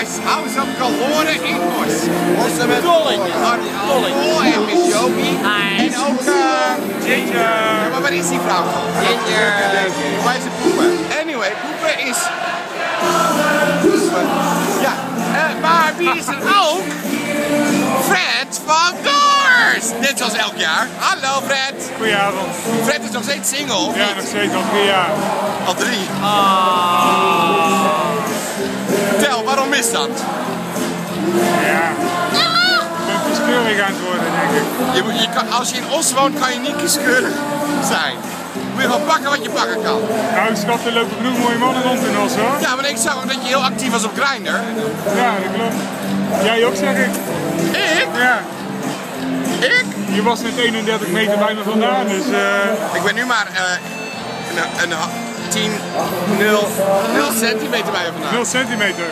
aantal horen in Os. Ossen met Dollingen. Arnold en Miss Jopie. Hi. En ook... eh, Ja, maar waar is die vrouw? Ginger. Waar is de poepen? Anyway, poepen is... Poepen. Ja, eh, maar wie is er ook? Fred van Doors! Net zoals elk jaar. Hallo Fred! Goedenavond. Fred is nog steeds single, Ja, nog steeds al drie jaar. Al drie. Tel, is dat? Ja. Ik ben kieskeurig aan het worden, denk ik. Je, moet- je kan, als je in Os woont, kan je niet kieskeurig zijn. Moet je gewoon pakken wat je pakken kan. Nou, schat, er lopen genoeg mooie mannen rond in ons, hoor. Ja, maar ik zag ook dat je heel actief was op Grindr. Ja, dat klopt. Jij ook, zeg ik. Ik? Ja. Ik? Je was net 31 meter bij me vandaan, dus... eh Ik ben nu maar eh, een, een, ha- 10, 0, 0 centimeter bij je vandaan. 0 centimeter.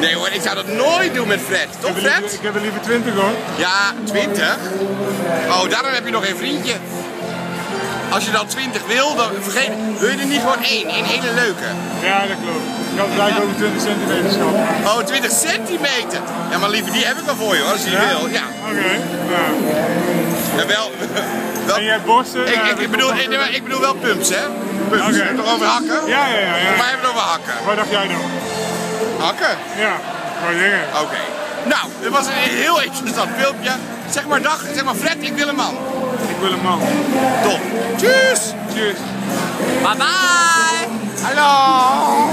Nee hoor, ik zou dat nooit doen met Fred. Toch liever, Fred? ik heb er liever 20 hoor. Ja, 20. Oh, daarom heb je nog geen vriendje. Als je dan 20 wil, dan vergeet, wil je er niet gewoon één, één hele leuke. Ja, dat klopt. Ik had gelijk over 20 centimeter schat. Oh, 20 centimeter. Ja, maar liever die heb ik wel voor je hoor, als je die Ja? wil. Ja. Oké. nou. En wel, wel En jij borsten? ik, Ja, ik, ik, bedoel, ik, bedoel wel pumps, hè? Pumps. Oké. Heb je het over hakken? Ja, ja, ja. ja. Maar hebben we het over hakken. Wat dacht jij dan? Hakken? Ja, gewoon dingen. Oké. Nou, het was een heel interessant filmpje. Zeg maar dag, zeg maar Fred, ik wil een man. Ik wil een man. Top. Tjus! Cheers. Bye bye. Hallo!